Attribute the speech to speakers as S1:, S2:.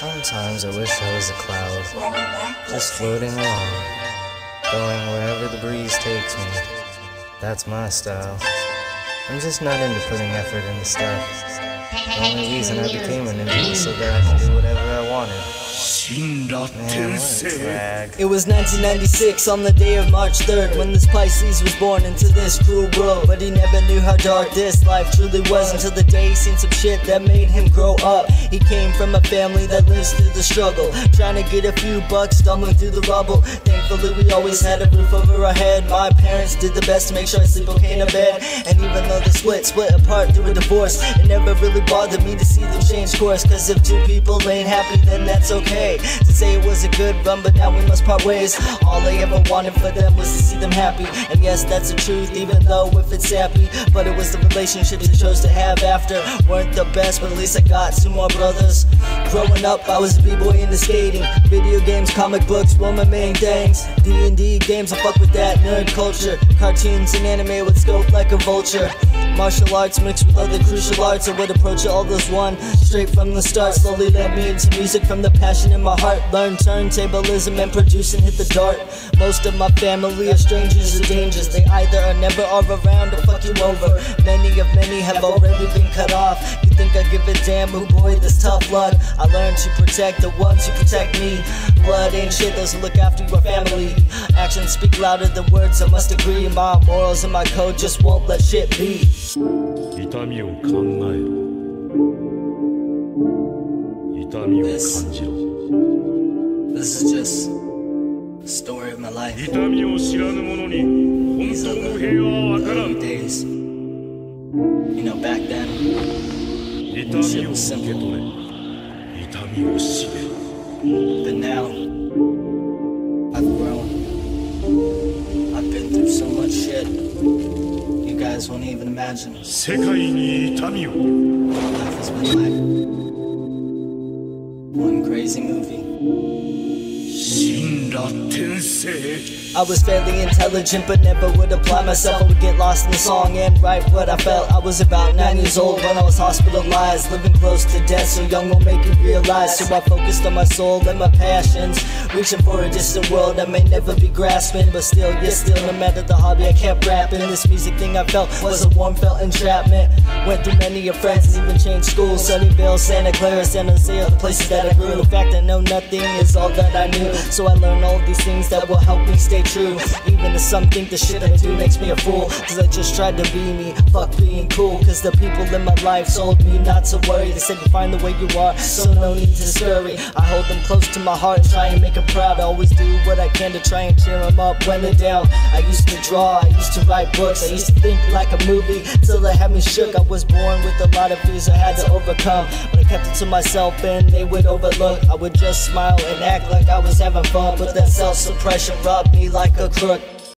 S1: Sometimes I wish I was a cloud, just floating along, going wherever the breeze takes me. That's my style. I'm just not into putting effort into stuff. The only reason I became an ninja was so that I could do whatever I wanted. Man, what a drag.
S2: It was 1996 on the day of March 3rd when this Pisces was born into this cruel world. But he never knew how dark this life truly was until the day he seen some shit that made him grow up. He came from a family that lives through the struggle, trying to get a few bucks, stumbling through the rubble. Thankfully, we always had a roof over our head. My parents did the best to make sure I sleep okay in a bed. And even though the split, split apart through a divorce, it never really bothered me to see them change course. Cause if two people ain't happy, then that's okay. To say it was a good run, but now we must part ways. All I ever wanted for them was to see them happy. And yes, that's the truth, even though if it's happy. But it was the relationships I chose to have after. Weren't the best, but at least I got two more brothers. Growing up, I was a b-boy into skating. Video games, comic books were my main things. D&D games, I fuck with that nerd culture. Cartoons and anime with scope like a vulture. Martial arts mixed with other crucial arts, I would approach it all those one straight from the start. Slowly led me into music from the passion in my heart. Learn turntablism and produce and hit the dart. Most of my family are strangers or dangers. They either are never are around or fuck you over. Many of many have already been cut off. You think I give a damn? Oh boy, this tough luck. I learned to protect the ones who protect me. Blood ain't shit, those who look after your family. Actions speak louder than words, I must agree. My morals and my code just won't let shit be.
S3: 痛みを考えろ痛みを感じろ
S2: This is just the story of my life.
S3: 痛みを知らぬ者に本
S2: These
S3: 当
S2: are
S3: の
S2: the
S3: 平和はわから
S2: early
S3: ん
S2: days. You know, back then,
S3: 痛みを受け取れ痛みを知れ
S2: but now, I've grown. I've been through so much shit. guys won't even imagine. Life life. One crazy movie.
S3: Not to say
S2: I was fairly intelligent, but never would apply myself. I would get lost in the song and write what I felt. I was about nine years old when I was hospitalized, living close to death. So young will make you realize. So I focused on my soul and my passions, reaching for a distant world I may never be grasping. But still, yeah, still, no matter the hobby, I kept rapping. This music thing I felt was a warm, felt entrapment. Went through many of friends, even changed schools. Sunnyvale, Santa Clara, San Jose, the places that I grew. In fact, I know nothing is all that I knew. So I learned all these things that will help me stay true. Even if some think the shit I do makes me a fool. Cause I just tried to be me, fuck being cool. Cause the people in my life told me not to worry. They said you find the way you are, so no need to scurry. I hold them close to my heart, try and make them proud. I always do what I can to try and cheer them up when they're down. I used to draw, I used to write books, I used to think like a movie till it had me shook. I was born with a lot of fears I had to overcome. but I kept it to myself and they would overlook, I would just smile and act like I was having fun. But that self suppression rubbed me like a crook.